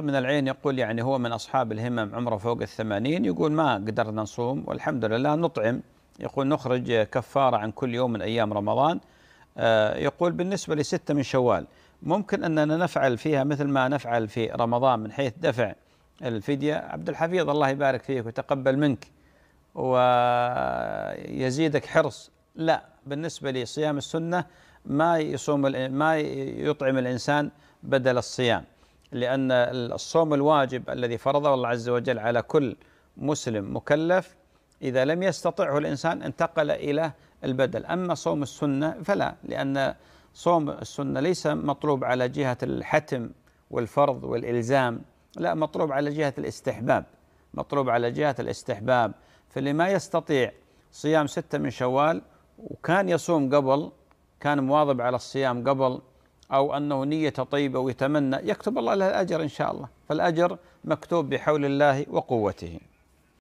من العين يقول يعني هو من أصحاب الهمم عمره فوق الثمانين يقول ما قدرنا نصوم والحمد لله نطعم. يقول نخرج كفارة عن كل يوم من أيام رمضان. آه، يقول بالنسبة لستة من شوال ممكن أننا نفعل فيها مثل ما نفعل في رمضان من حيث دفع الفدية. عبد الحفيظ الله يبارك فيك ويتقبل منك ويزيدك حرص. لا بالنسبة لصيام السنة ما يصوم ما يطعم الإنسان بدل الصيام. لأن الصوم الواجب الذي فرضه الله عز وجل على كل مسلم مكلف إذا لم يستطعه الإنسان انتقل إلى البدل. أما صوم السنة فلا لأن صوم السنة ليس مطلوب على جهة الحتم والفرض والإلزام لا مطلوب على جهة الاستحباب. مطلوب على جهة الاستحباب. فاللي ما يستطيع صيام ستة من شوال وكان يصوم قبل كان مواظب على الصيام قبل أو أنه نية طيبة ويتمنى يكتب الله له الأجر إن شاء الله. فالأجر مكتوب بحول الله وقوته.